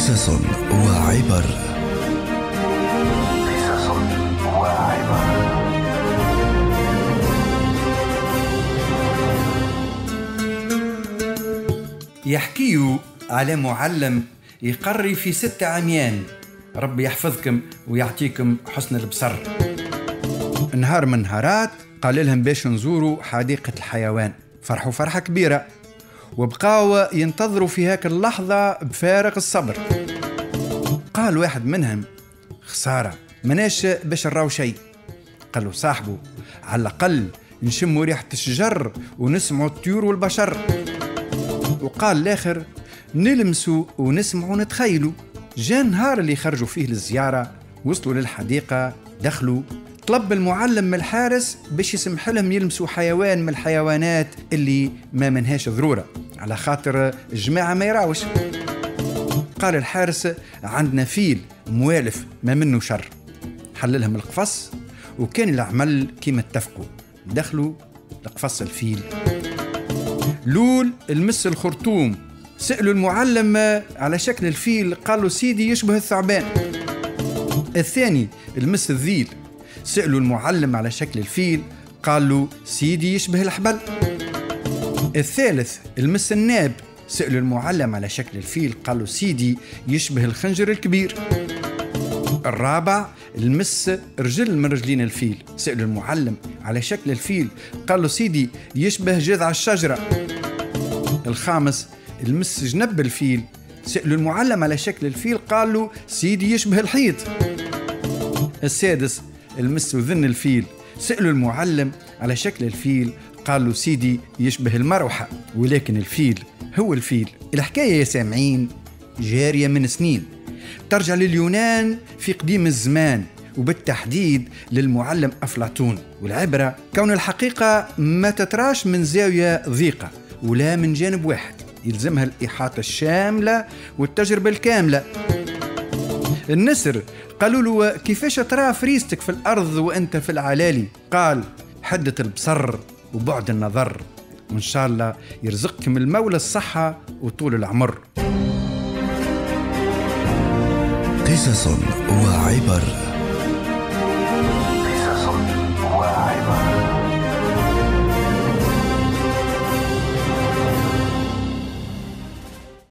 قصص وعبر. قصص وعبر يحكيو على معلم يقري في ست عميان. ربي يحفظكم ويعطيكم حسن البصر. نهار من نهارات قال لهم باش نزوروا حديقة الحيوان. فرحوا فرحة كبيرة. وبقاو ينتظروا في هاك اللحظة بفارغ الصبر. قال واحد منهم خسارة مناش باش نراو شيء. قال له صاحبه على الأقل نشموا ريحة الشجر ونسمعوا الطيور والبشر. وقال الآخر نلمسوا ونسمعوا ونتخيلوا جاء النهار اللي خرجوا فيه للزيارة وصلوا للحديقة دخلوا طلب المعلم من الحارس باش يسمح لهم يلمسوا حيوان من الحيوانات اللي ما منهاش ضرورة. على خاطر الجماعة ما يراوش. قال الحارس عندنا فيل موالف ما منه شر. حللهم القفص وكان العمل كيما اتفقوا. دخلوا لقفص الفيل. لول المس الخرطوم. سألوا المعلم على شكل الفيل. قالوا سيدي يشبه الثعبان. الثاني المس الذيل. سألوا المعلم على شكل الفيل. قال له سيدي يشبه الحبل. الثالث المس الناب. سألوا المعلم على شكل الفيل قال له سيدي يشبه الخنجر الكبير. الرابع المس رجل من رجلين الفيل. سألوا المعلم على شكل الفيل قال له سيدي يشبه جذع الشجرة. الخامس المس جنب الفيل. سألوا المعلم على شكل الفيل قال له سيدي يشبه الحيط. السادس المس وذن الفيل. سألوا المعلم على شكل الفيل قال له سيدي يشبه المروحة ولكن الفيل هو الفيل. الحكاية يا سامعين جارية من سنين. ترجع لليونان في قديم الزمان وبالتحديد للمعلم أفلاطون. والعبرة كون الحقيقة ما تتراش من زاوية ضيقة ولا من جانب واحد. يلزمها الإحاطة الشاملة والتجربة الكاملة. النسر قالوا له كيفاش ترى فريستك في الأرض وأنت في العلالي؟ قال حدة البصر. وبعد النظر. وإن شاء الله يرزقكم المولى الصحة وطول العمر. قصص وعبر.